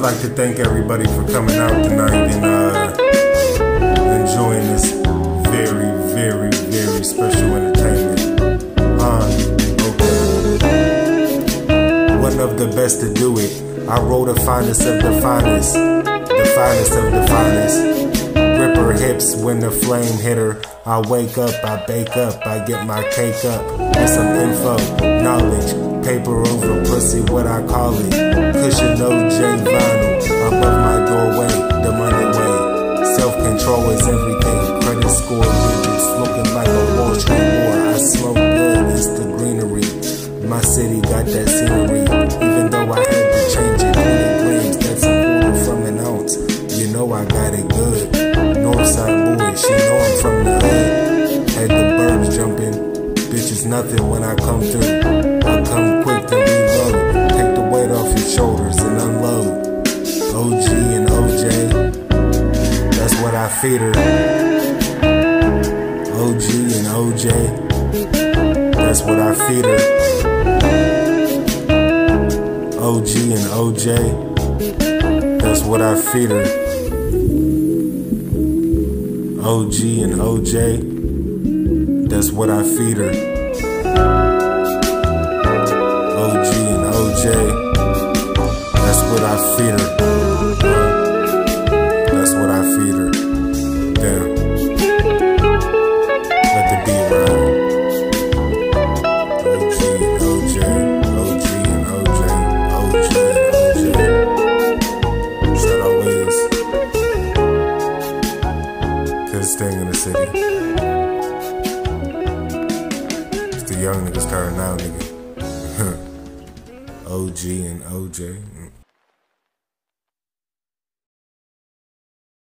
like to thank everybody for coming out tonight and uh, enjoying this very, very, very special entertainment. Uh, okay. One of the best to do it. I roll the finest of the finest, the finest of the finest. Grip her hips when the flame hit her. I wake up, I bake up, I get my cake up with some info, knowledge, paper over pussy, what I call it. Cushion OJ My city got that scenery, even though I had to change it. Twenty grams, that's quarter from an ounce. You know I got it good. Northside boy, she know I'm from the hood. Had the birds jumping, bitch bitches nothing when I come through. I come quick to reload, take the weight off your shoulders and unload. OG and OJ, that's what I feed her. OG and OJ, that's what I feed her. OG and OJ, that's what I feed her. OG and OJ, that's what I feed her. OG and OJ, Cause thing in the city. It's the young niggas turn now, nigga. OG and OJ.